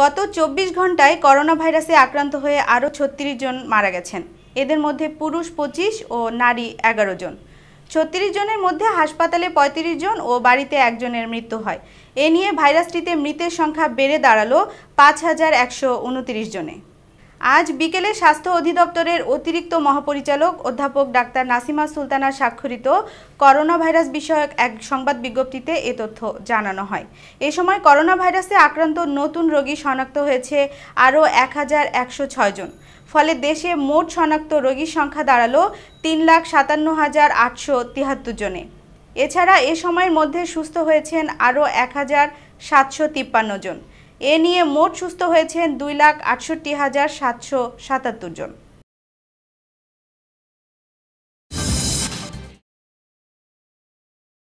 গত চব্বিশ ঘন্টায় করোনা ভাইরাসে আক্রান্ত হয়ে আরও ছত্রিশ জন মারা গেছেন। এদের মধ্যে পুরুষ পঁচিশ ও নারী এগারো জন। ছত্রিশ জনের মধ্যে হাসপাতালে পঁয়ত্রিশ জন ও বাড়িতে একজনের মৃত্যু হয়। এ নিয়ে ভাইরাসটিতে মৃতের সংখ্যা বেড়ে দাঁড়াল পাঁচ হাজার একশো উনত্রিশ জনে। আজ বিকেলে স্বাস্থ্য অধিদপ্তরের অতিরিক্ত মহাপরিচালক অধ্যাপক ডাক্তার নাসিমা সুলতানা স্বাক্ষরিত করোনা ভাইরাস বিষয়ক এক সংবাদ বিজ্ঞপ্তিতে এ তথ্য জানানো হয়। এ সময় করোনা ভাইরাসে আক্রান্ত নতুন রোগী শনাক্ত হয়েছে আরও এক হাজার একশো ছয় জন। ফলে দেশে মোট শনাক্ত রোগীর সংখ্যা দাঁড়াল তিন লাখ সাতান্ন হাজার আটশো তিয়াত্তর জনে। এছাড়া এ সময়ের মধ্যে সুস্থ হয়েছেন আরও এক হাজার সাতশো তিপ্পান্ন জন। এ নিয়ে মোট সুস্থ হয়েছেন দুই লাখ আটষট্টি হাজার সাতশো সাতাত্তর জন।